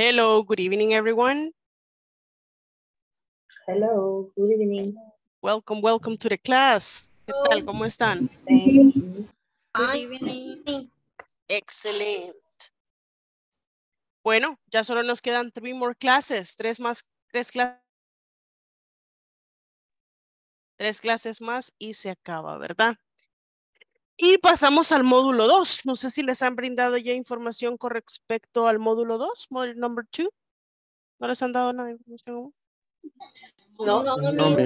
Hello, good evening, everyone. Hello, good evening. Welcome, welcome to the class. ¿Qué tal? ¿Cómo están? Thank you. Good evening. Excelente. Bueno, ya solo nos quedan three more classes, tres más, tres clases. Tres clases más y se acaba, ¿verdad? Y pasamos al módulo 2. No sé si les han brindado ya información con respecto al módulo 2, módulo number 2. ¿No les han dado nada de información? aún? No, no, no, No, me-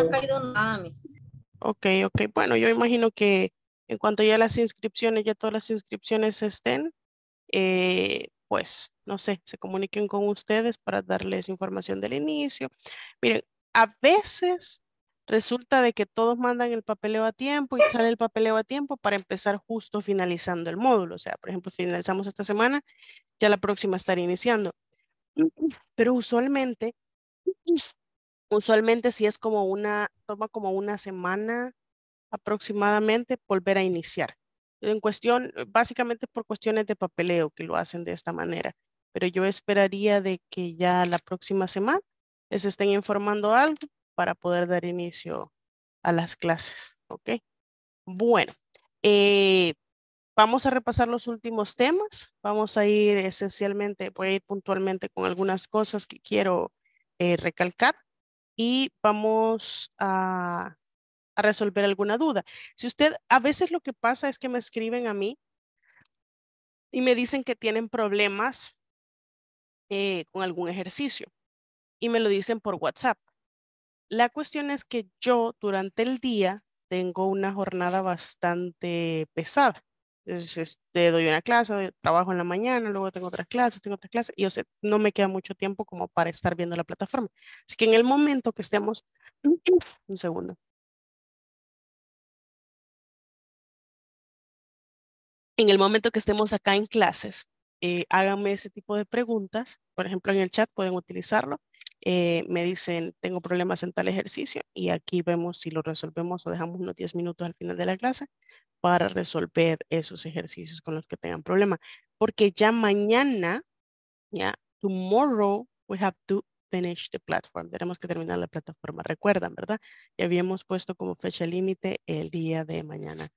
ha caído nada. Ok, ok. Bueno, yo imagino que en cuanto ya las inscripciones, ya todas las inscripciones estén, eh, pues, no sé, se comuniquen con ustedes para darles información del inicio. Miren, a veces resulta de que todos mandan el papeleo a tiempo y sale el papeleo a tiempo para empezar justo finalizando el módulo. O sea, por ejemplo, finalizamos esta semana, ya la próxima estará iniciando. Pero usualmente, usualmente si es como una, toma como una semana aproximadamente volver a iniciar. En cuestión, básicamente por cuestiones de papeleo que lo hacen de esta manera. Pero yo esperaría de que ya la próxima semana les estén informando algo para poder dar inicio a las clases. ¿Ok? Bueno, eh, vamos a repasar los últimos temas. Vamos a ir esencialmente, voy a ir puntualmente con algunas cosas que quiero eh, recalcar y vamos a, resolver alguna duda. Si usted, a veces lo que pasa es que me escriben a mí y me dicen que tienen problemas eh, con algún ejercicio y me lo dicen por WhatsApp. La cuestión es que yo durante el día tengo una jornada bastante pesada. Entonces, este, doy una clase, trabajo en la mañana, luego tengo otras clases, tengo otras clases, y no me queda mucho tiempo como para estar viendo la plataforma. Así que en el momento que estemos, un segundo. En el momento que estemos acá en clases, eh, háganme ese tipo de preguntas. Por ejemplo, en el chat pueden utilizarlo. Eh, me dicen, tengo problemas en tal ejercicio y aquí vemos si lo resolvemos o dejamos unos 10 minutos al final de la clase para resolver esos ejercicios con los que tengan problema. Porque ya mañana, ya, tomorrow we have to finish the platform. Tenemos que terminar la plataforma. Recuerdan, ¿verdad? Ya habíamos puesto como fecha límite el día de mañana,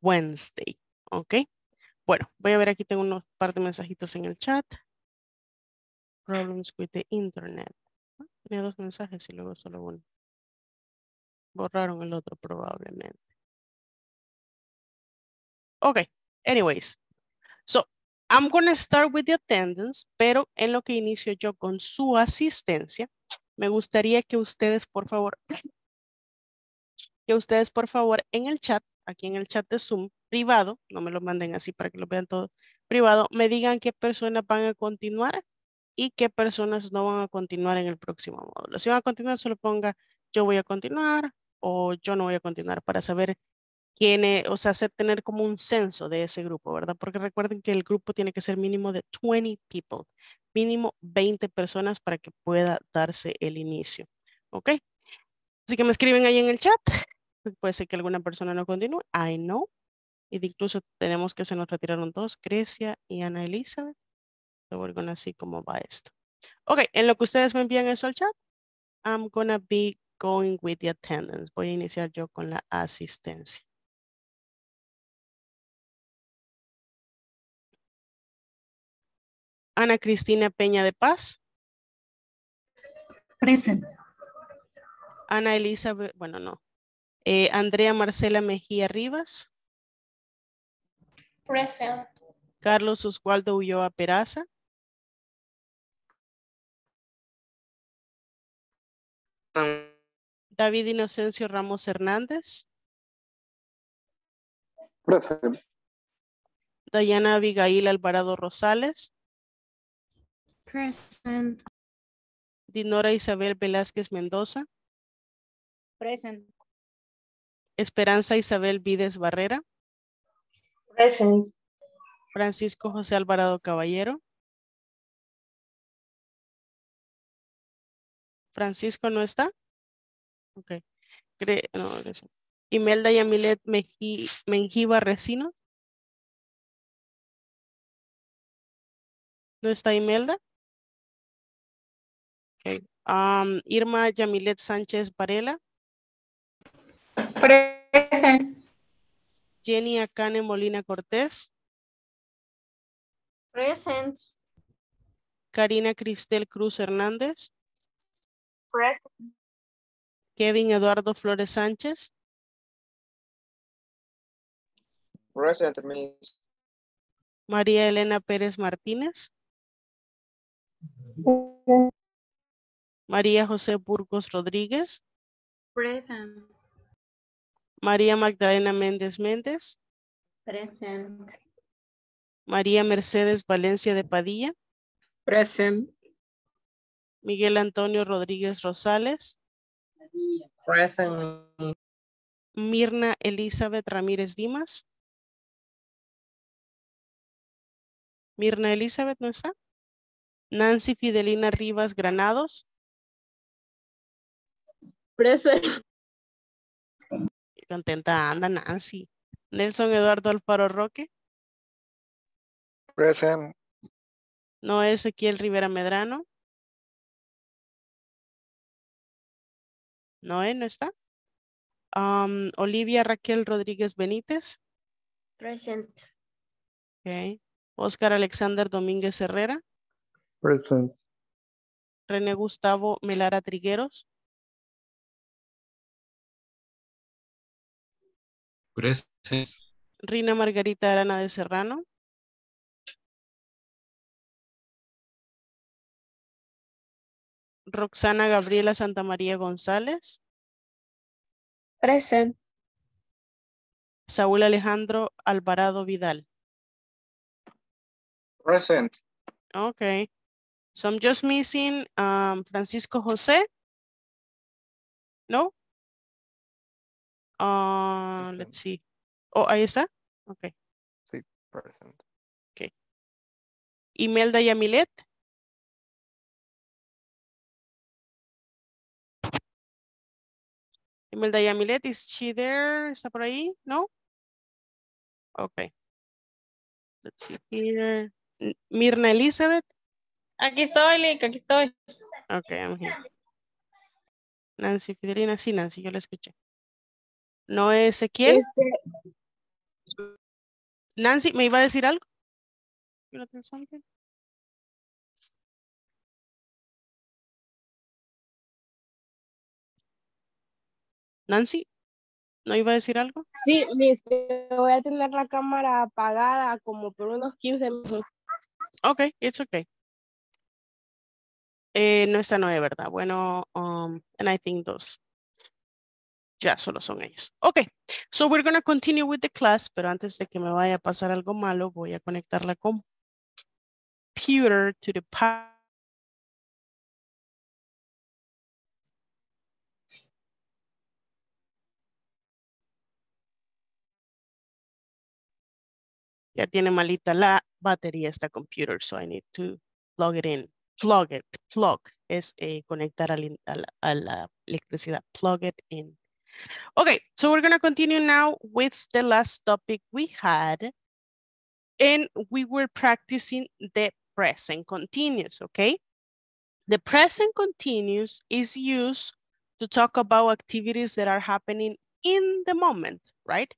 Wednesday. ¿Ok? Bueno, voy a ver aquí, tengo unos par de mensajitos en el chat. Problems with the internet. Tenía dos mensajes y luego solo uno. Borraron el otro probablemente. Ok, anyways. So, I'm going to start with the attendance, pero en lo que inicio yo con su asistencia, me gustaría que ustedes, por favor, que ustedes, por favor, en el chat, aquí en el chat de Zoom privado, no me lo manden así para que lo vean todo privado, me digan qué personas van a continuar y qué personas no van a continuar en el próximo módulo. Si van a continuar, solo ponga yo voy a continuar o yo no voy a continuar para saber quién es, o sea, hacer tener como un censo de ese grupo, ¿verdad? Porque recuerden que el grupo tiene que ser mínimo de 20 people, mínimo 20 personas para que pueda darse el inicio, ¿ok? Así que me escriben ahí en el chat. Puede ser que alguna persona no continúe. I know. Y incluso tenemos que se nos retiraron dos, Grecia y Ana Elizabeth. So we're gonna see cómo va esto. Ok, en lo que ustedes me envían eso al chat, I'm gonna be going with the attendance. Voy a iniciar yo con la asistencia. Ana Cristina Peña de Paz, Present. Ana Elizabeth, bueno, no. Eh, Andrea Marcela Mejía Rivas, Present. Carlos Oswaldo Ulloa Peraza, David Inocencio Ramos Hernández, Present. Dayana Abigail Alvarado Rosales, Present. Dinora Isabel Velázquez Mendoza, Present. Esperanza Isabel Vides Barrera, Present. Francisco José Alvarado Caballero. Francisco no está. Ok. Cre- no, eso. Imelda Yamilet Meji- Menjiva Resino. ¿No está Imelda? Okay. Um, Irma Yamilet Sánchez Varela. Present. Jenny Acane Molina Cortés. Present. Karina Cristel Cruz Hernández. Present. Kevin Eduardo Flores Sánchez. Present, Miss. María Elena Pérez Martínez. María José Burgos Rodríguez. Present. María Magdalena Méndez Méndez. Present. María Mercedes Valencia de Padilla. Present. Miguel Antonio Rodríguez Rosales. Present. Mirna Elizabeth Ramírez Dimas. Mirna Elizabeth no está. Nancy Fidelina Rivas Granados. Present. Contenta anda Nancy. Nelson Eduardo Alfaro Roque. Present. Noé Ezequiel Rivera Medrano. Noé no está. Olivia Raquel Rodríguez Benítez. Present. Oscar Alexander Domínguez Herrera. Present. René Gustavo Melara Trigueros. Present. Rina Margarita Arana de Serrano. Roxana Gabriela Santamaría González. Present. Saúl Alejandro Alvarado Vidal. Present. Okay. So I'm just missing um, Francisco José. No? Uh, let's see. Oh, ahí está. Okay. Present. Imelda Yamilet. Imelda Yamilet, is she there? ¿Está por ahí? No? Okay. Let's see here. Mirna Elizabeth. Aquí estoy, Lick, aquí estoy. Okay, I'm here. Nancy Fidelina, sí, Nancy, yo la escuché. No Ezequiel. Este, Nancy, ¿me iba a decir algo? You Nancy, ¿no iba a decir algo? sí, mis, voy a tener la cámara apagada como por unos 15 minutos. Okay, it's okay. Eh, no está Noé, ¿verdad? Bueno, um, and I think those. Ya solo son ellos. Okay, so we're gonna continue with the class, pero antes de que me vaya a pasar algo malo, voy a conectar la computer to the pa- Ya tiene malita la batería esta computer, so I need to plug it in. Plug it, plug es eh, conectar al in- a la, a la electricidad. Plug it in. Okay, so we're gonna continue now with the last topic we had. And we were practicing the present continuous, okay? The present continuous is used to talk about activities that are happening in the moment, right?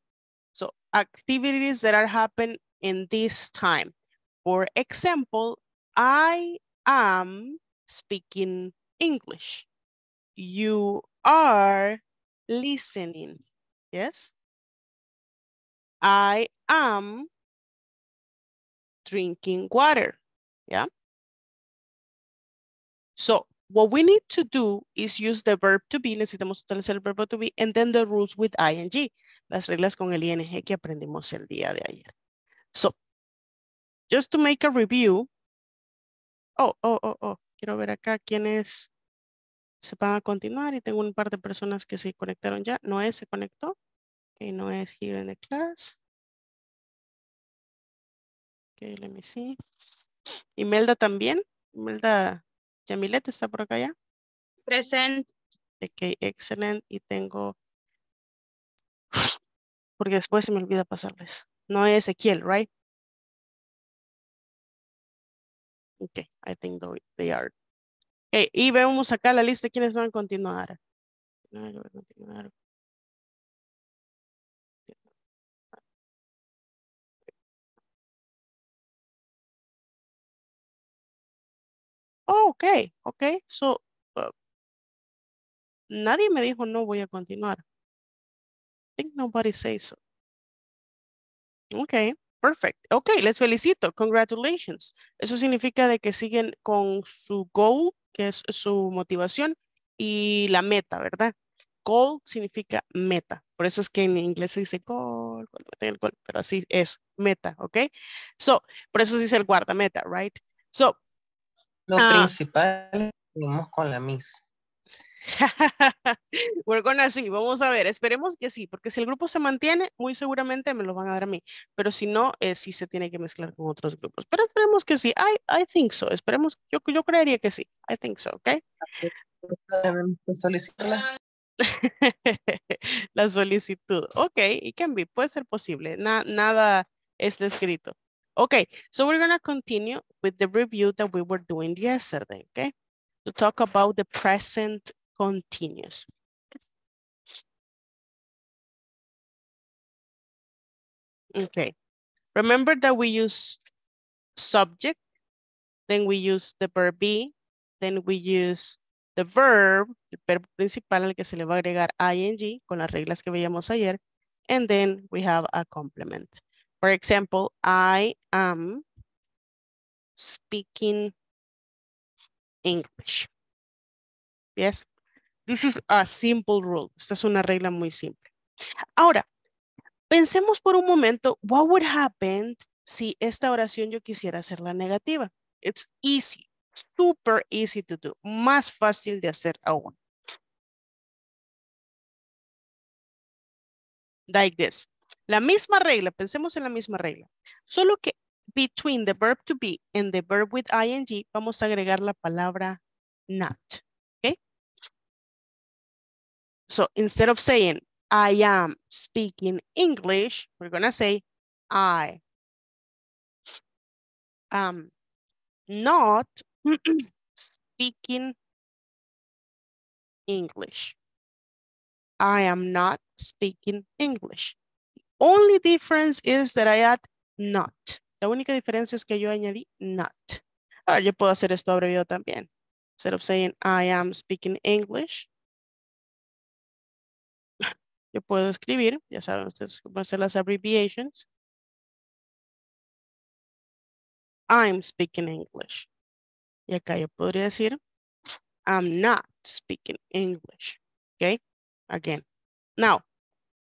So activities that are happening in this time. For example, I am speaking English. You are listening. Yes. I am drinking water. Yeah. So what we need to do is use the verb to be, necesitamos utilizar el verbo to be, and then the rules with ing, las reglas con el ing que aprendimos el día de ayer. So, just to make a review. Oh, oh, oh, oh, quiero ver acá quiénes se van a continuar y tengo un par de personas que se conectaron ya. Noé se conectó. Okay, Noé is here in the class. Okay, let me see. Imelda también. Imelda Yamilet está por acá ya. Present. Ok, excelente. Y tengo, porque después se me olvida pasarles. No es Ezequiel, right? Ok, I think they are. Ok, y vemos acá la lista de quienes van a continuar. Continuar, continuar. Oh, ok, ok. So, uh, nadie me dijo no voy a continuar. I think nobody says so. Ok, perfect. Ok, les felicito. Congratulations. Eso significa de que siguen con su goal, que es su motivación, y la meta, ¿verdad? Goal significa meta. Por eso es que en inglés se dice goal, cuando meten el goal, pero así es meta, ¿ok? So, por eso se dice el guardameta, right? So, Lo Ah. principal, seguimos con la Miss. We're gonna see, vamos a ver, esperemos que sí, porque si el grupo se mantiene, muy seguramente me lo van a dar a mí, pero si no, eh, sí se tiene que mezclar con otros grupos, pero esperemos que sí, I, I think so, esperemos, yo, yo creería que sí, I think so, ¿ok? Solicitarla. La solicitud, ok, it can be, puede ser posible, na- nada es descrito. Okay, so we're gonna continue with the review that we were doing yesterday, okay? To talk about the present continuous. Okay, remember that we use subject, then we use the verb be, then we use the verb, el verbo principal al que se le va a agregar ing con las reglas que veíamos ayer, and then we have a complement. For example, I am speaking English. Yes, this is a simple rule. Esta es una regla muy simple. Ahora, pensemos por un momento, what would happen si esta oración yo quisiera hacerla negativa? It's easy, super easy to do, más fácil de hacer aún. Like this. La misma regla, pensemos en la misma regla. Solo que between the verb to be and the verb with ing, vamos a agregar la palabra not. So instead of saying I am speaking English, we're going to say I am not speaking English. I am not speaking English. The only difference is that I add not. La única diferencia es que yo añadí not. Ahora yo puedo hacer esto abreviado también. Instead of saying I am speaking English, yo puedo escribir, ya saben ustedes cómo hacer las abbreviations. I'm speaking English. Y acá yo podría decir I'm not speaking English. Okay? Again. Now,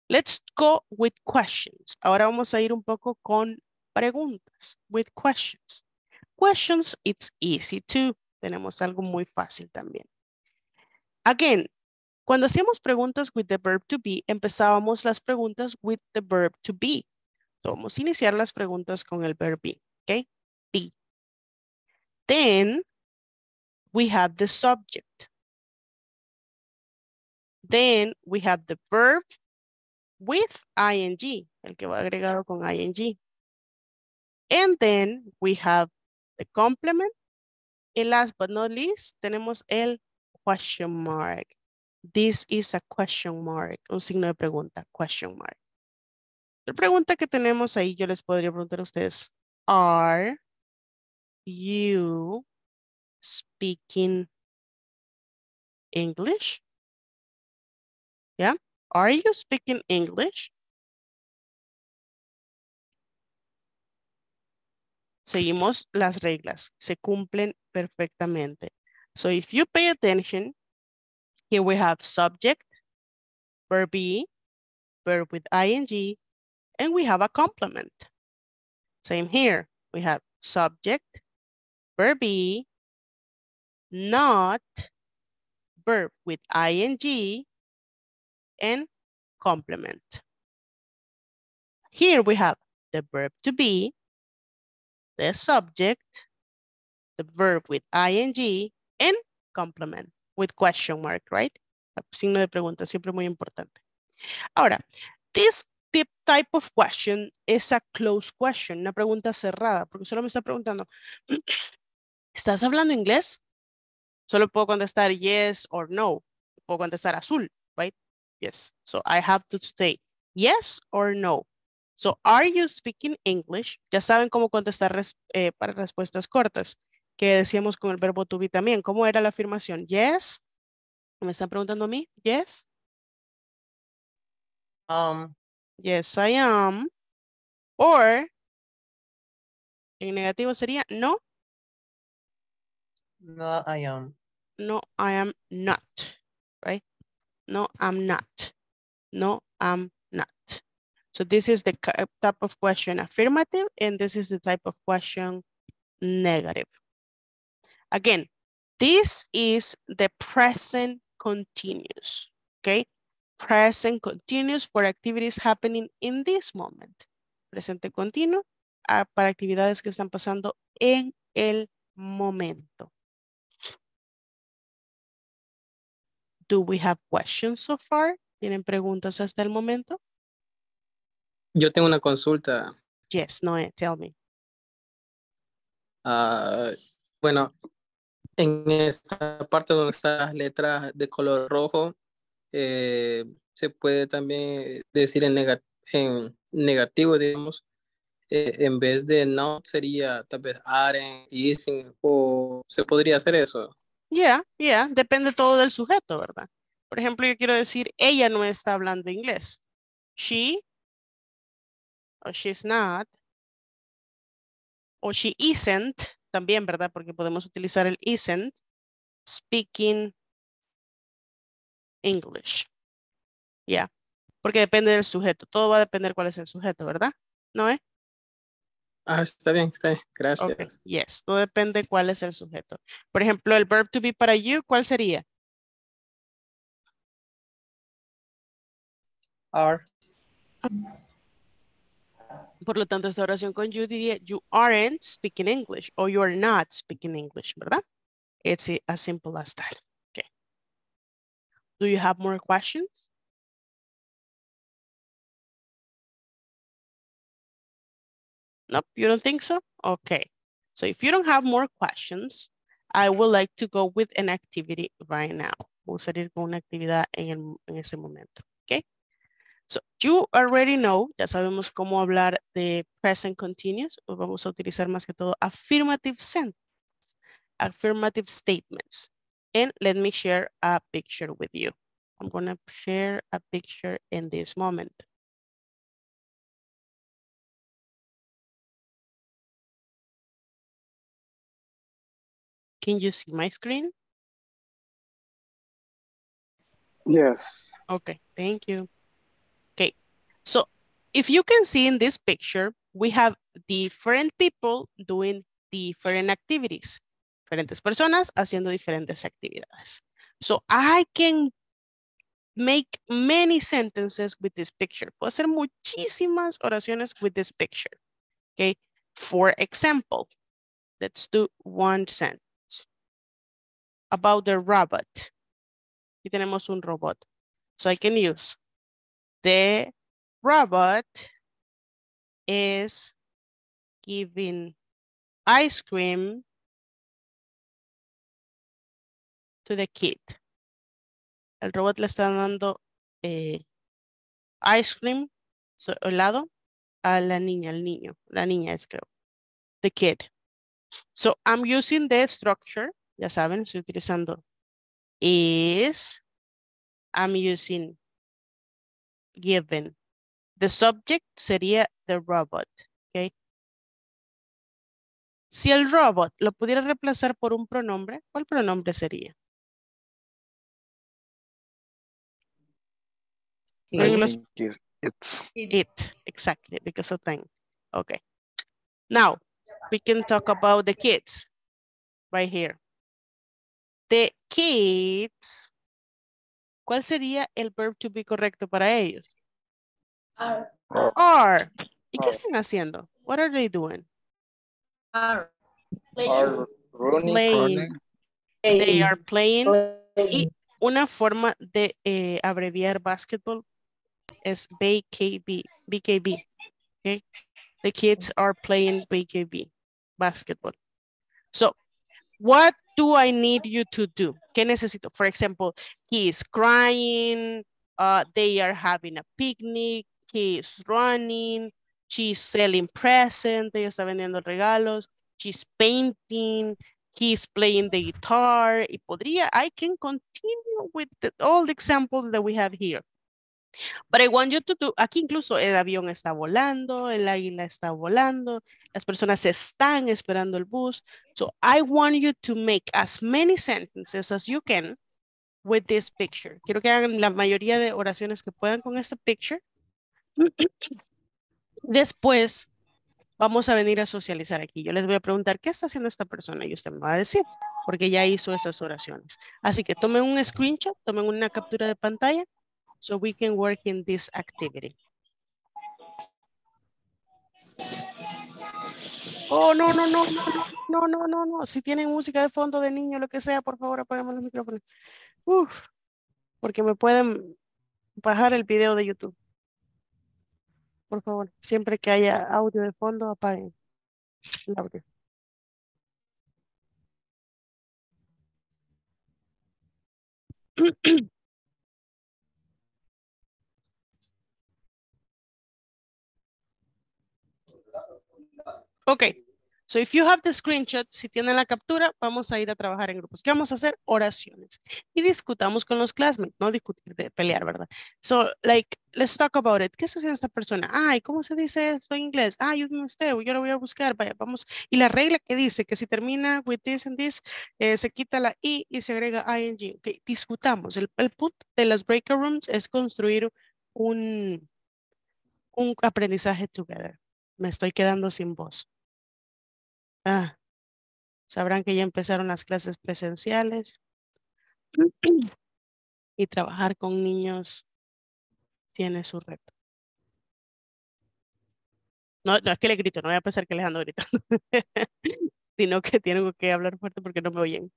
let's go with questions. Ahora vamos a ir un poco con preguntas. With questions. Questions, it's easy too. Tenemos algo muy fácil también. Again, cuando hacíamos preguntas with the verb to be, empezábamos las preguntas with the verb to be. So, vamos a iniciar las preguntas con el verb be. Be. Then, we have the subject. Then, we have the verb with ing, el que va agregado con ing. And then we have the complement. And last but not least, tenemos el question mark. This is a question mark, un signo de pregunta, question mark. La pregunta que tenemos ahí, yo les podría preguntar a ustedes, are you speaking English? Yeah, are you speaking English? Seguimos las reglas, se cumplen perfectamente. So if you pay attention, here we have subject, verb be, verb with ing, and we have a complement. Same here, we have subject, verb be, not, verb with ing, and complement. Here we have the verb to be, the subject, the verb with ing, and complement with question mark, right? Signo de pregunta, siempre muy importante. Ahora, this type of question is a closed question, una pregunta cerrada, porque solo me está preguntando, ¿estás hablando inglés? Solo puedo contestar yes or no. Puedo contestar azul, right? Yes. So I have to say yes or no. So are you speaking English? Ya saben cómo contestar eh, para respuestas cortas, que decíamos con el verbo to be también. ¿Cómo era la afirmación? Yes. ¿Me están preguntando a mí? Yes. Um, Yes, I am. Or, en negativo sería no, no, I am. no, I am not, right? No, I'm not. No, I'm not. So this is the type of question affirmative, and this is the type of question negative. Again, this is the present continuous, okay? Present continuous for activities happening in this moment. Presente continuo ah, para actividades que están pasando en el momento. Do we have questions so far? ¿Tienen preguntas hasta el momento? Yo tengo una consulta. Yes, Noé, tell me. ah, bueno, en esta parte donde están las letras de color rojo, eh, se puede también decir en, nega- en negativo, digamos, eh, en vez de no sería tal vez aren, ising, o se podría hacer eso. Yeah, yeah, depende todo del sujeto, ¿verdad? Por ejemplo, yo quiero decir, ella no está hablando inglés. She, o she's not, o she isn't, también, ¿verdad? Porque podemos utilizar el isn't, speaking English. Yeah, porque depende del sujeto. Todo va a depender cuál es el sujeto, ¿verdad? ¿No es? Ah, está bien, está bien, gracias. Yes, todo depende cuál es el sujeto. Por ejemplo, el verb to be para you, ¿cuál sería? Are. Por lo tanto, esta oración con you diría, you aren't speaking English o you are not speaking English, ¿verdad? It's as simple as that. Okay. Do you have more questions? Nope, you don't think so? Okay. So if you don't have more questions, I would like to go with an activity right now. Vamos a ir con una actividad en, el, en ese momento. So you already know, ya sabemos cómo hablar de present continuous. Hoy vamos a utilizar más que todo affirmative sentences, affirmative statements. And let me share a picture with you. I'm gonna share a picture in this moment. Can you see my screen? Yes. Okay, thank you. So if you can see in this picture, we have different people doing different activities. Diferentes personas haciendo diferentes actividades. So I can make many sentences with this picture. Puedo hacer muchísimas oraciones with this picture. Okay, for example, let's do one sentence about the robot. Aquí tenemos un robot. So I can use the robot is giving ice cream to the kid. El robot le está dando eh, ice cream, so, helado, a la niña, al niño. La niña es. The kid. So I'm using the structure, ya saben, estoy utilizando is, I'm using given. The subject sería the robot, ¿ok? Si el robot lo pudiera reemplazar por un pronombre, ¿cuál pronombre sería? I En los- think it's, it's It, exactly, because of thing. Okay. Now, we can talk about the kids right here. The kids, ¿cuál sería el verb to be correcto para ellos? Are. Are. ¿Y qué están haciendo? What are they doing? Are. are running. Playing. They are playing. Playing. Una forma de eh, abreviar basketball es BKB. BKB. Okay. The kids are playing BKB, basketball. So, What do I need you to do? ¿Qué necesito? For example, he is crying, uh, they are having a picnic, he is running, she's selling presents, ella está vendiendo regalos, she's painting, he's playing the guitar, y podría, I can continue with the- all the examples that we have here. But I want you to do, aquí incluso el avión está volando, el águila está volando, las personas están esperando el bus. So I want you to make as many sentences as you can with this picture. Quiero que hagan la mayoría de oraciones que puedan con esta picture. Después vamos a venir a socializar aquí. Yo les voy a preguntar, ¿qué está haciendo esta persona? Y usted me va a decir, porque ya hizo esas oraciones. Así que tomen un screenshot, tomen una captura de pantalla, so we can work in this activity. Oh, no, no, no, no, no, no, no, no. Si tienen música de fondo de niño, lo que sea, por favor, apaguen los micrófonos. Uf, porque me pueden bajar el video de YouTube. Por favor, siempre que haya audio de fondo, apaguen el audio. Ok, so if you have the screenshot, si tienen la captura, vamos a ir a trabajar en grupos. ¿Qué vamos a hacer? Oraciones. Y discutamos con los classmates, no discutir de pelear, ¿verdad? So, like, let's talk about it. ¿Qué está haciendo esta persona? Ay, ¿cómo se dice esto en inglés? Ay, ayúdame usted, yo lo voy a buscar, vaya, vamos. Y la regla que dice que si termina with this and this, eh, se quita la i y se agrega ing. Ok, discutamos. El, el punto de las breaker rooms es construir un, un aprendizaje together. Me estoy quedando sin voz. Ah, sabrán que ya empezaron las clases presenciales y trabajar con niños tiene su reto. No, no es que le grito, no voy a pensar que les ando gritando, sino que tengo que hablar fuerte porque no me oyen.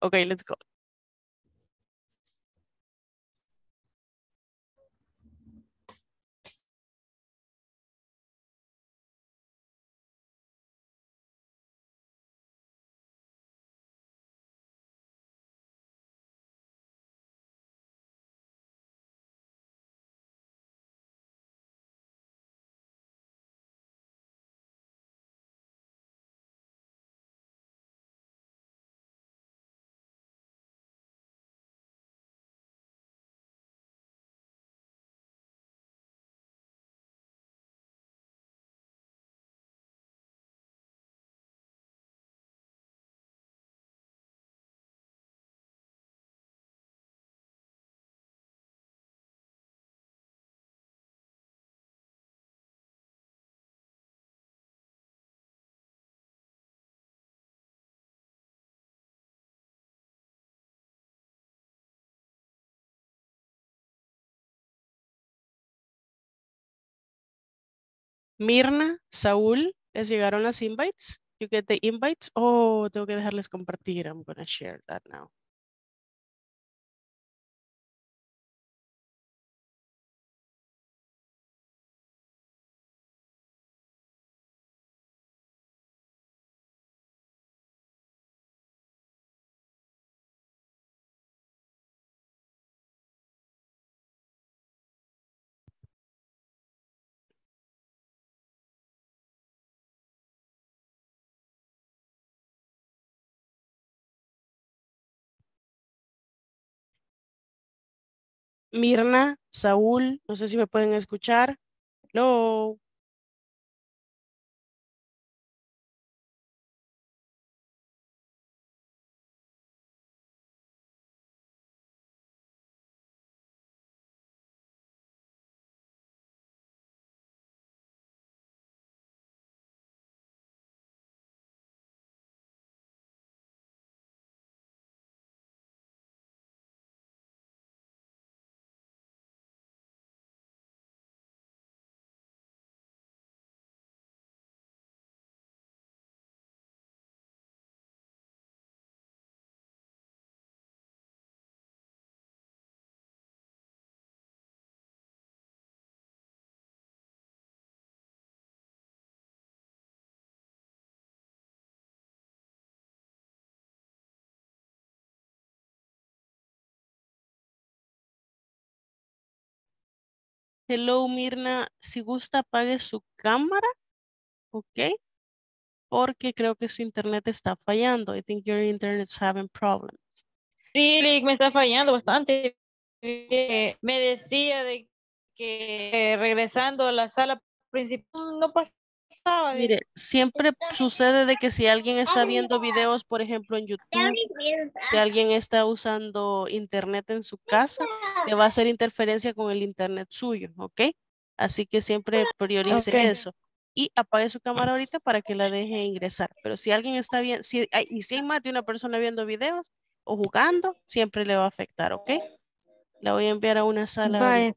Ok, let's go. Mirna, Saúl, ¿les llegaron las invites? You get the invites? Oh, tengo que dejarles compartir. I'm gonna share that now. Mirna, Saúl, no sé si me pueden escuchar. Hello. Hello, Mirna. Si gusta, apague su cámara. Ok. Porque creo que su internet está fallando. I think your internet's having problems. Sí, me está fallando bastante. Me decía de que regresando a la sala principal no pasaba. Mire, siempre sucede de que si alguien está viendo videos, por ejemplo, en YouTube, si alguien está usando internet en su casa, le va a hacer interferencia con el internet suyo, ¿ok? Así que siempre priorice Ok. eso. Y apague su cámara ahorita para que la deje ingresar. Pero si alguien está viendo, si hay, y si hay más de una persona viendo videos o jugando, siempre le va a afectar, ¿ok? La voy a enviar a una sala. Vaya,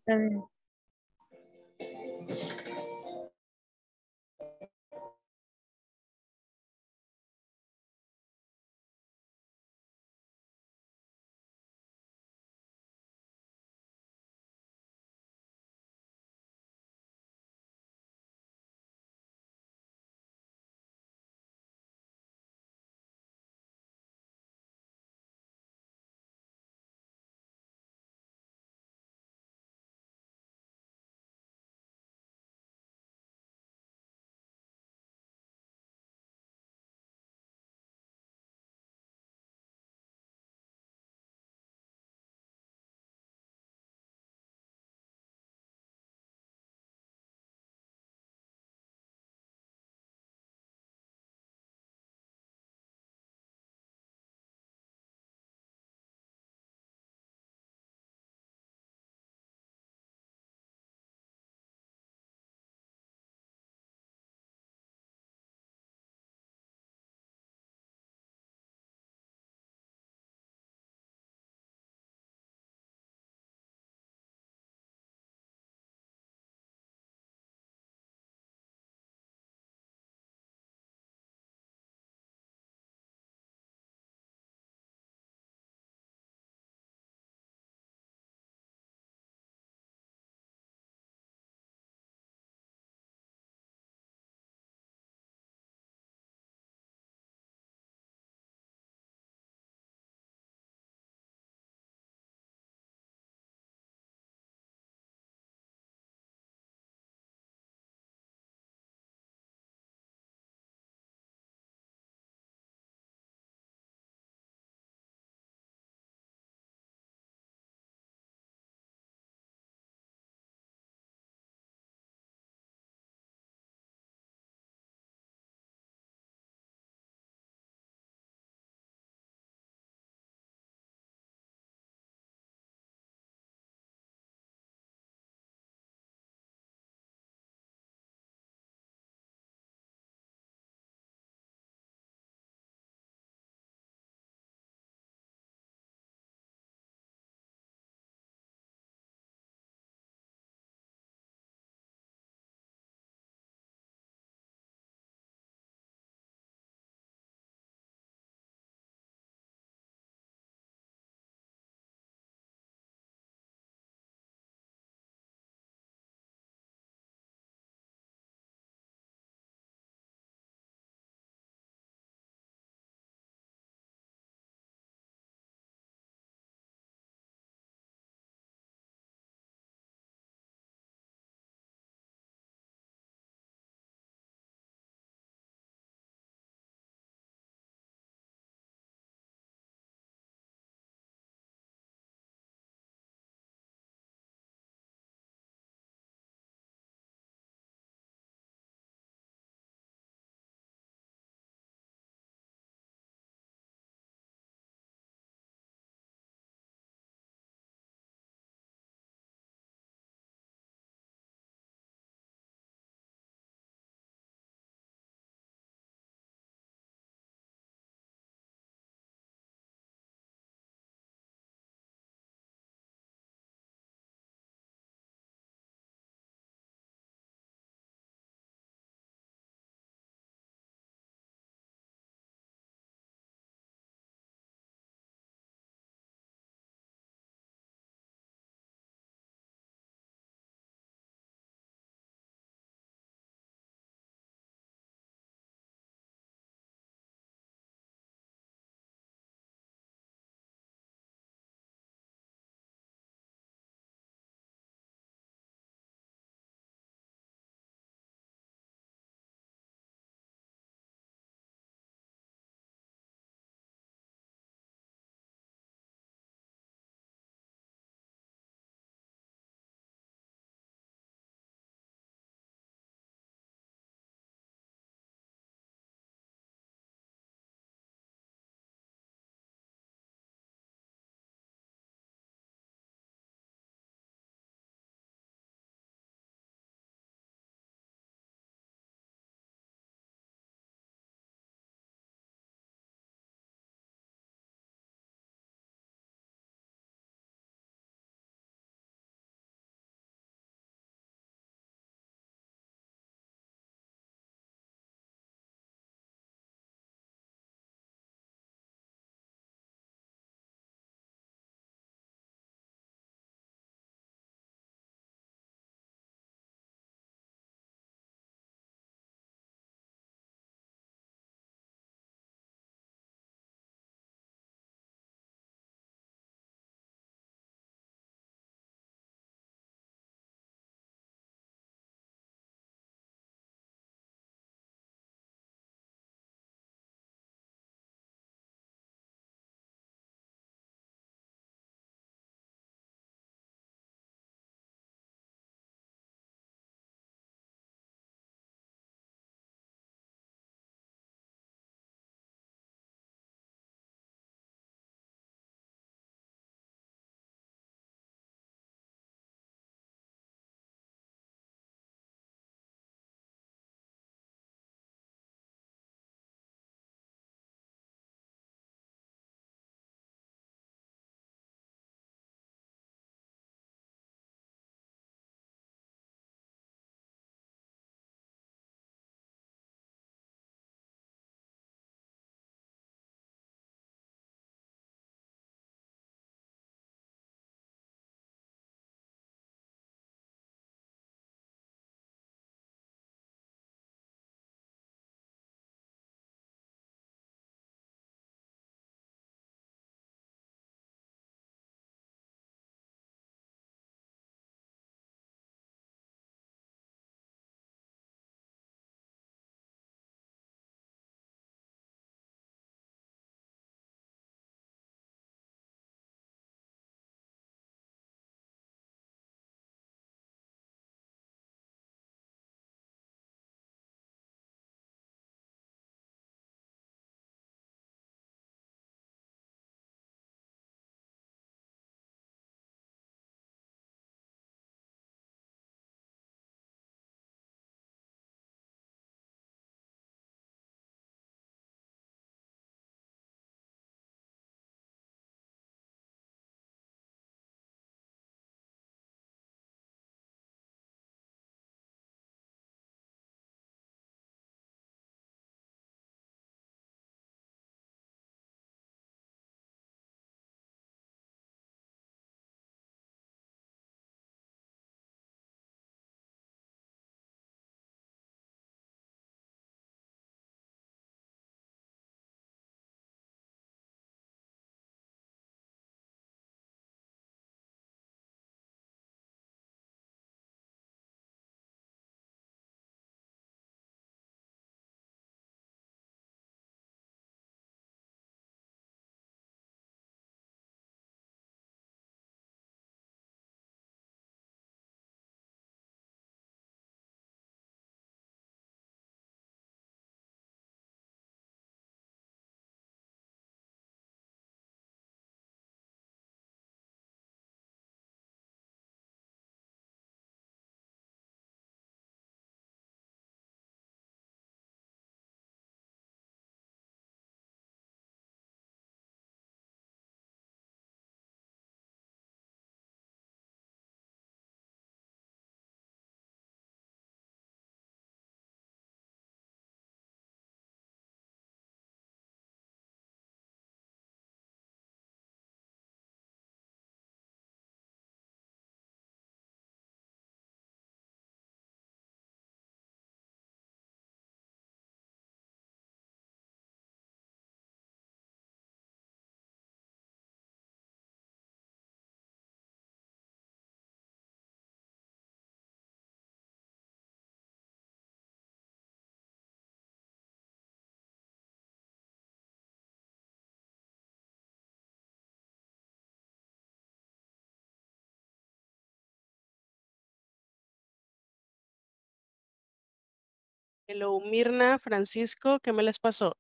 Hello, Mirna, Francisco, ¿qué me les pasó?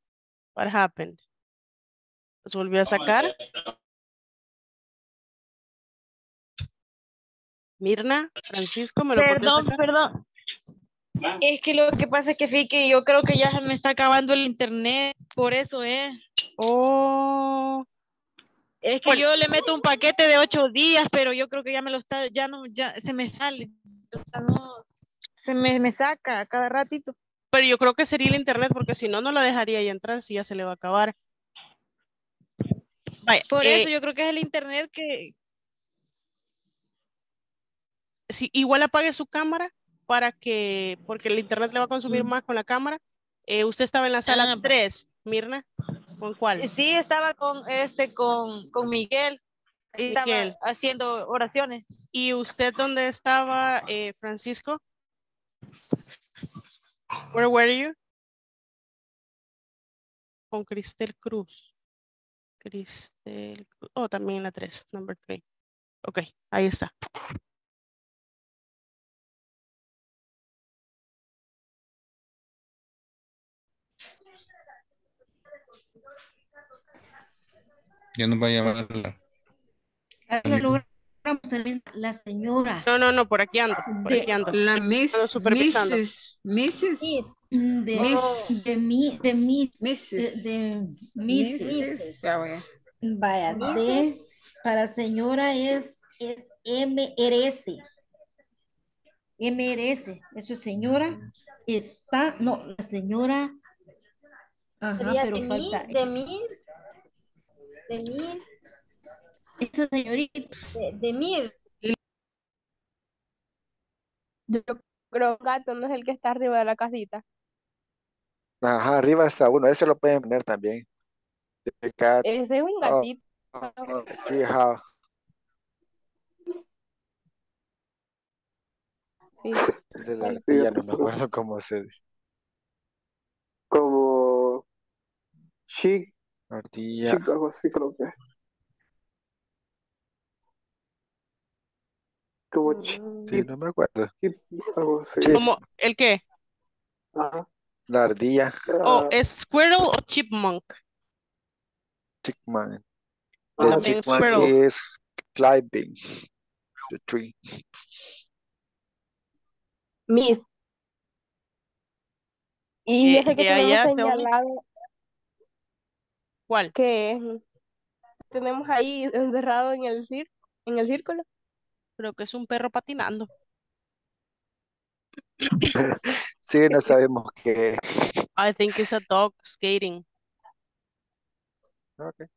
What happened? ¿Los volvió a sacar? Mirna, Francisco, ¿me lo Perdón, sacar? perdón. Es que lo que pasa es que fíjate que yo creo que ya se me está acabando el internet, por eso es. Oh, Es que Bueno. yo le meto un paquete de ocho días, pero yo creo que ya me lo está, ya no, ya se me sale, o sea, no, se me, me saca a cada ratito. Pero yo creo que sería el internet porque si no, no la dejaría ya entrar si ya se le va a acabar. Vaya, Por eh, eso yo creo que es el internet que, si igual apague su cámara para que, porque el internet le va a consumir Mm. más con la cámara. Eh, usted estaba en la sala Ah, va. 3, Mirna. ¿Con cuál? sí estaba con este, con, con Miguel, y estaba Miguel. haciendo oraciones. ¿Y usted dónde estaba, eh, Francisco? Where were you? Con Cristel Cruz. Cristel Cruz. Oh, también en la 3, number 3. Ok, ahí está. Ya nos va a llamar la- también señora. No, no, no, por aquí ando, por De- aquí ando. La Miss, Ando supervisando. Mrs. Mrs. Mm, De, Miss. de mi, de mis, Mrs. de, de Mrs. Mrs. Ya voy a- Vaya, de, para señora es, es MRS. MRS, eso es señora, está, no, la señora, ajá, pero de falta, de es- mis, de mis, esa señorita, de, de mir. Yo creo que gato no es el que está arriba de la casita. Ajá, arriba está uno, ese lo pueden poner también. The cat, Ese es un Oh. gatito. uh, tree house. Sí. De la ardilla, no me acuerdo cómo se dice. Como chic, Ardilla. chic, algo así creo que. Como chic, Sí, no me acuerdo. algo así. Chip, ¿Cómo? ¿El qué? Ajá. la ardilla. ¿O Ah, es squirrel o chipmunk? Chickman. Ah, The También chickman squirrel. is climbing the tree. Miss. Y Eh, ese que tenemos señalado, ¿Cuál? que tenemos ahí encerrado en el cir en el círculo. Creo que es un perro patinando. Sí, no sabemos qué. I think it's a dog skating. Ok.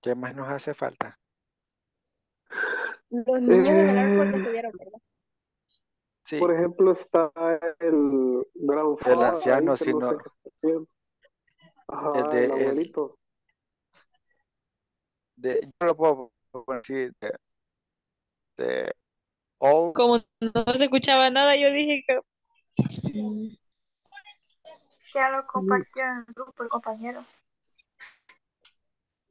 ¿Qué más nos hace falta? Los niños en el árbol Eh, estuvieron, ¿verdad? Sí, Por ejemplo, está el gran el anciano, si no, Ajá, el de- el el- abuelito. de, yo lo puedo poner así, de, de all, Como no se escuchaba nada, yo dije que Ya lo compartió en el grupo el compañero.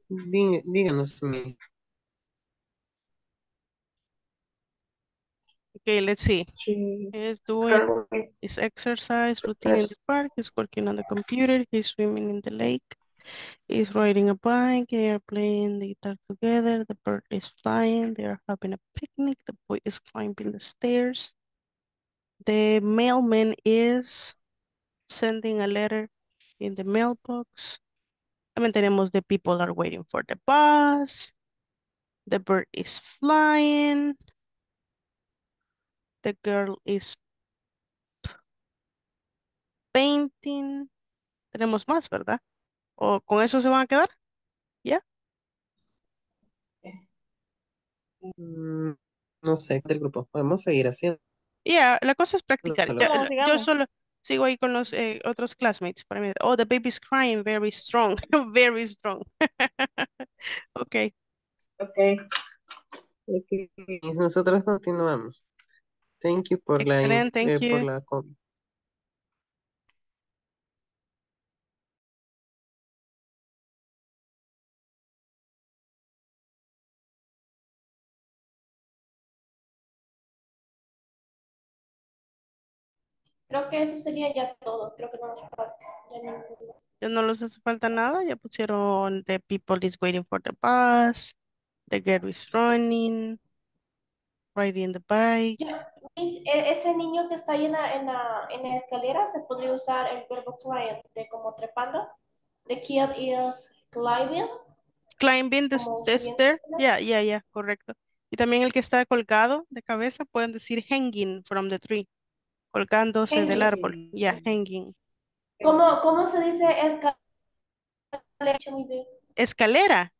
Dí- Díganos, mi. Okay, let's see. Sí. He's doing his exercise routine in the park. He's working on the computer. He's swimming in the lake. He's riding a bike. They are playing the guitar together. The bird is flying. They are having a picnic. The boy is climbing the stairs. The mailman is sending a letter in the mailbox. También tenemos the people are waiting for the bus. The bird is flying. The girl is painting. Tenemos más, ¿verdad? ¿O con eso se van a quedar? Mm, No sé, del grupo. Podemos seguir haciendo. Ya, la cosa es practicar. Ya, yo solo sigo ahí con los eh, otros classmates para mí. Oh, the baby's crying very strong, very strong. Ok. Ok, y nosotros continuamos. Thank you por Excellent, la, thank eh, you. Por la Creo que eso sería ya todo. Creo que no nos falta. Ya no nos hace falta nada. Ya pusieron the people is waiting for the bus, the girl is running, riding the bike. Yeah ese niño que está ahí en la, en la, en la escalera, se podría usar el verbo climb de como trepando. The kid is climbing. Climbing the, the stair. Ya, ya, ya, correcto. Y también el que está colgado de cabeza, pueden decir hanging from the tree, colgándose del árbol. Ya, hanging. ¿Cómo, cómo se dice escalera? Escalera,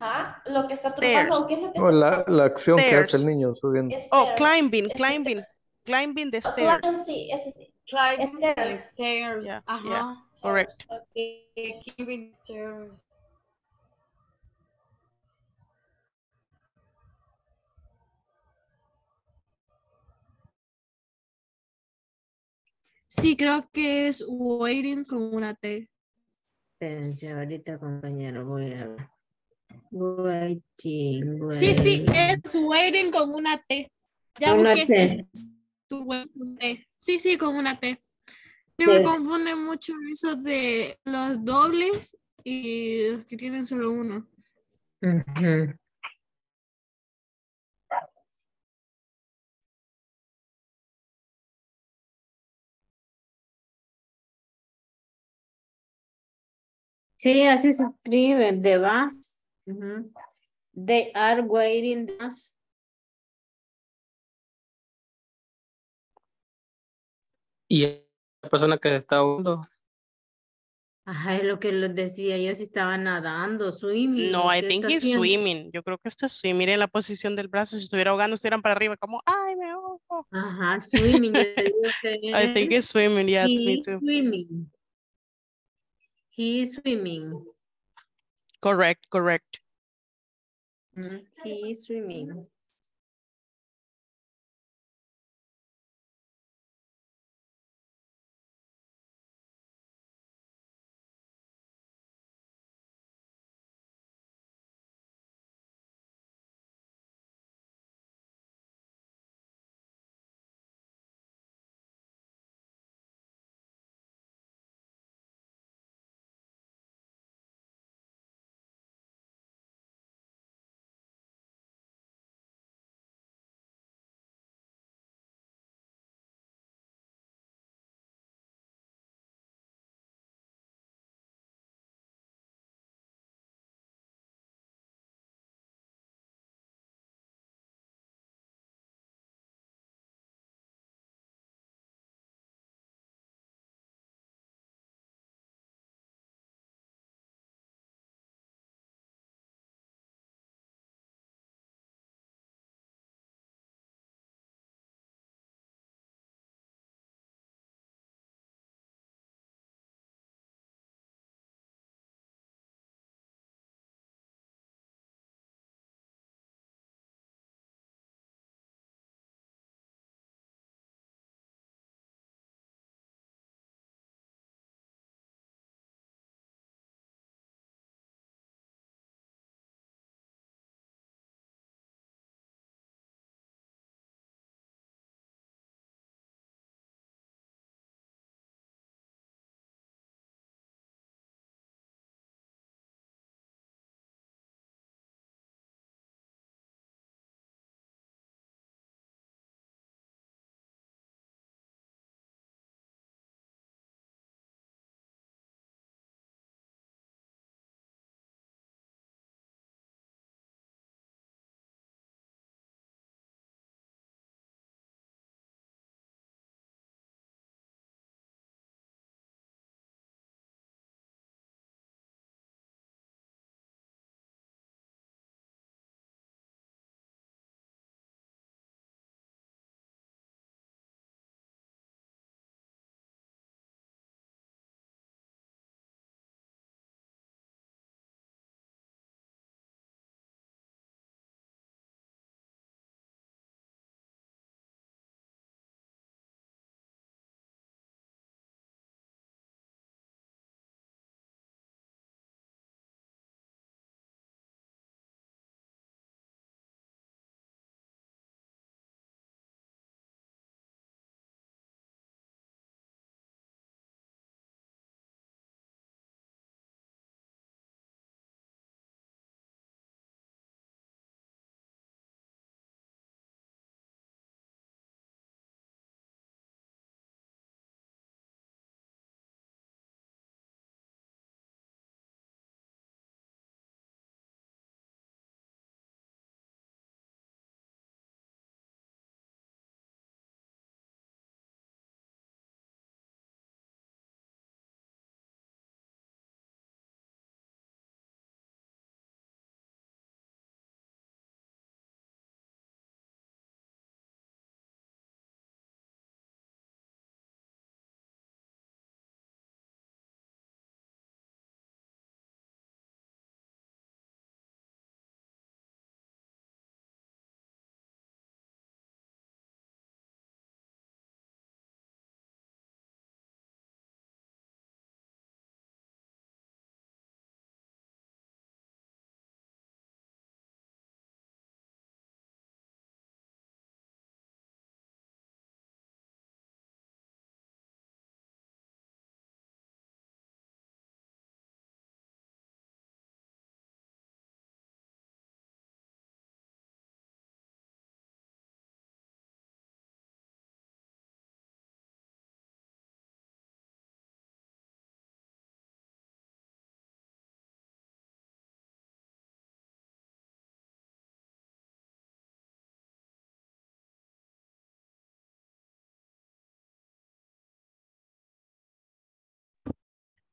Ajá, Lo que está trepando, Stairs. ¿qué es lo que No, está la, la acción que hace Stairs. el niño subiendo. Oh, Stairs. climbing, Es climbing, stairs. climbing the Ah, stairs. climb, sí, ese sí. Climbing the Stairs. stairs. Yeah, Ajá. yeah, correct. Okay, climbing the stairs. Sí, creo que es waiting con una T. Espérense, ahorita compañero, voy a ver. Waiting, Sí, sí, waiting. es waiting con una T. Ya una. T. T. Sí, sí, con una T. Que me Sí. confunde mucho eso de los dobles y los que tienen solo uno. Ujú. Sí, así se escribe, the They are waiting bus. Y la persona que está ahogando, Ajá, es lo que les decía, yo si estaba nadando, swimming. No, ¿o I think he's haciendo? swimming. Yo creo que está swimming. Miren la posición del brazo. Si estuviera ahogando, estuvieran para arriba, como, ay, me ahogo. Ajá, swimming. I think es it's swimming. Yeah, me too. swimming. He is swimming. Correct, correct. Mm, He is swimming.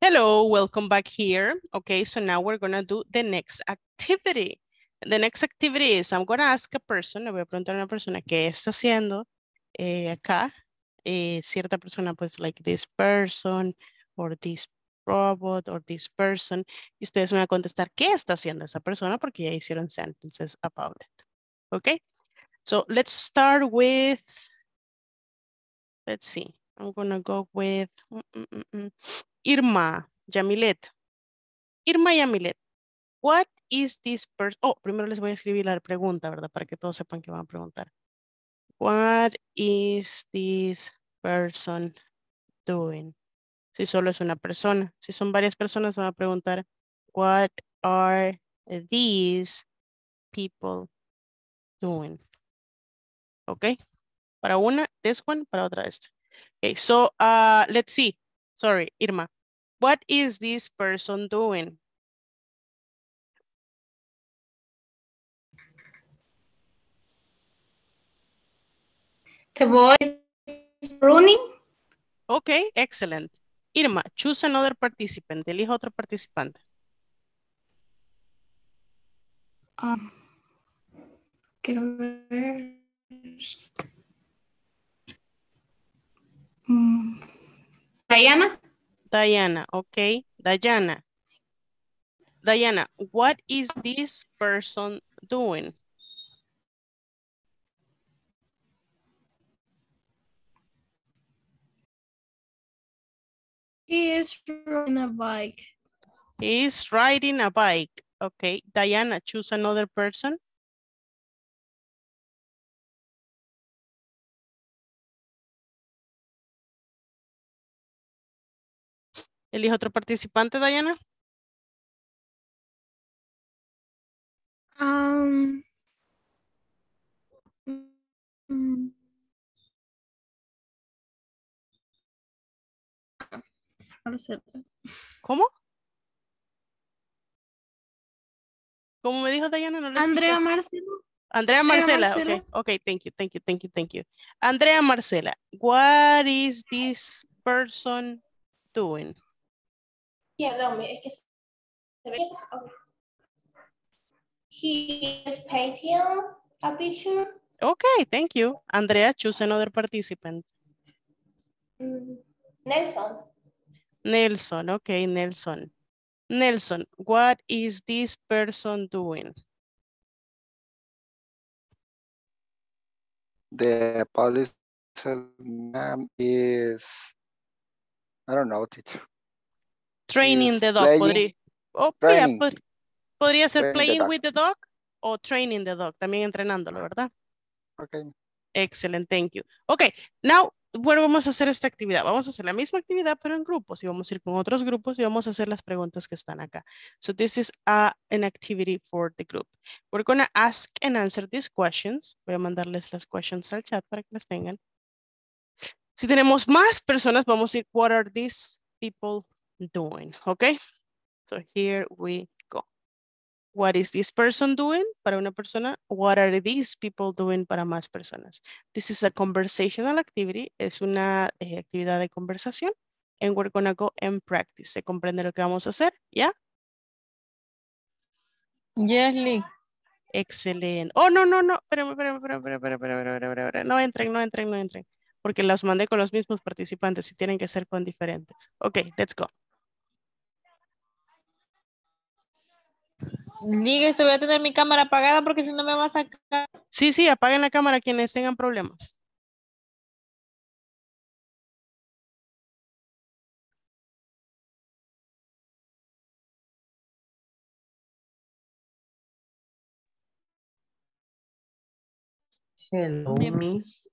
Hello, welcome back here. Okay, so now we're gonna do the next activity. The next activity is I'm gonna ask a person, le voy a preguntar a una persona qué está haciendo eh, acá. Eh, cierta persona, pues, like this person, or this robot, or this person. Y ustedes me van a contestar qué está haciendo esa persona porque ya hicieron sentences about it. Okay, so let's start with, let's see, I'm gonna go with mm, mm, mm, mm. Irma Yamilet. Irma Yamilet, what is this person? Oh, primero les voy a escribir la pregunta, ¿verdad? Para que todos sepan que van a preguntar. What is this person doing? Si solo es una persona. Si son varias personas, van a preguntar, what are these people doing? Ok. Para una, this one, para otra, esta. Okay, so uh, let's see. Sorry, Irma. What is this person doing? The boy is running. Okay, excellent. Irma, choose another participant. Elija otro participante. Um, quiero ver. Mm, Diana. Diana, okay. Diana. Diana, what is this person doing? He is riding a bike. He's riding a bike. Okay, Diana, choose another person. Elige otro participante, Diana. Um, mm. ¿Cómo? ¿Cómo me dijo Diana? No Andrea. Marcelo. Andrea Andrea Marcela. Marcela. Okay, okay, thank you, thank you, thank you, thank you. Andrea Marcela, what is this person doing? Yeah, no, me- es que se ve que se- okay. He is painting a picture. Okay, thank you. Andrea, choose another participant. Mm, Nelson. Nelson, okay, Nelson. Nelson, what is this person doing? The police name is, I don't know, teacher. Training Is the dog. Podría, oh, yeah, training. pod- podría ser Training playing with the dog o training the dog, también entrenándolo, ¿verdad? Okay. Excellent, thank you. Okay, now, bueno, vamos a hacer esta actividad. Vamos a hacer la misma actividad, pero en grupos. Y vamos a ir con otros grupos y vamos a hacer las preguntas que están acá. So this is a, an activity for the group. We're going to ask and answer these questions. Voy a mandarles las questions al chat para que las tengan. Si tenemos más personas, vamos a ir, what are these people doing, okay? So here we go. What is this person doing para una persona? What are these people doing para más personas? This is a conversational activity. Es una eh, actividad de conversación. And we're gonna go and practice. ¿Se comprende lo que vamos a hacer? ¿Ya? Yes, Lee. Excelente. Oh, no, no, no. Espérame, espérame, espérame, espérame, No entren, no entren, no entren. Porque los mandé con los mismos participantes y tienen que ser con diferentes. Ok, let's go. Lee, esto voy a tener mi cámara apagada porque si no me va a sacar. Sí, sí, apaguen la cámara quienes tengan problemas. Hello, Miss.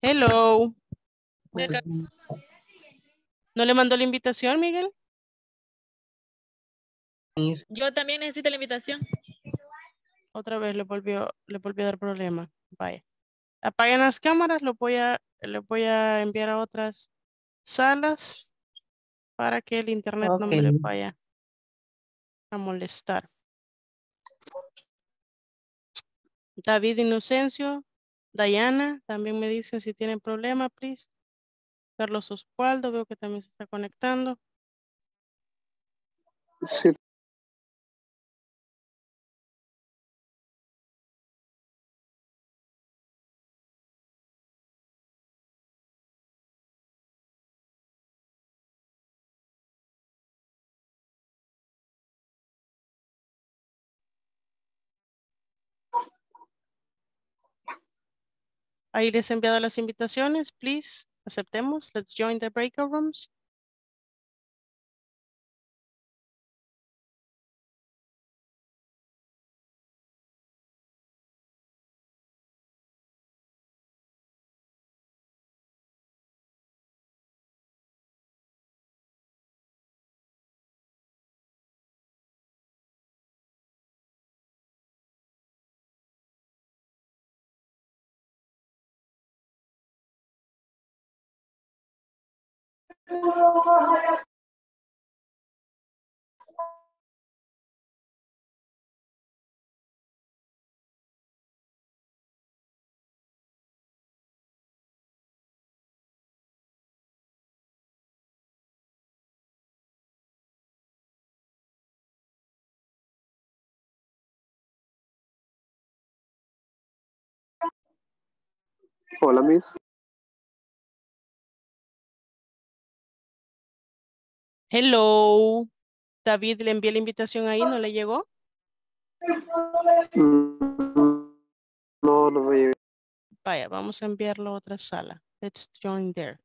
Hello. ¿No le mandó la invitación, Miguel? Yo también necesito la invitación. Otra vez le volvió, le volvió a dar problema. Vaya. Apaguen las cámaras, lo voy a, le voy a enviar a otras salas para que el internet no me le vaya a molestar. David Inocencio, Dayana, también me dicen si tienen problema, please. Carlos Osvaldo, veo que también se está conectando. Sí. Ahí les he enviado las invitaciones, please. Aceptemos. Let's join the breakout rooms. Hola, Miss. Hello. David, le envié la invitación ahí, ¿no le llegó? No, no me llegó. Vaya, vamos a enviarlo a otra sala. Let's join there.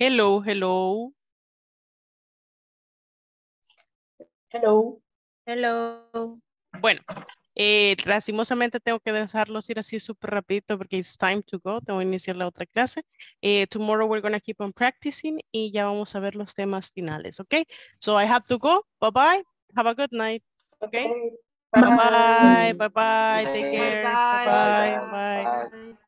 Hello, hello. Hello. Hello. Bueno, eh, lastimosamente tengo que dejarlos ir así súper rapidito porque it's time to go. Tengo que iniciar la otra clase. Eh, tomorrow we're going to keep on practicing y ya vamos a ver los temas finales, ¿ok? So I have to go. Bye bye. Have a good night. Okay. Bye bye. Bye bye. Take care. Bye bye. Bye.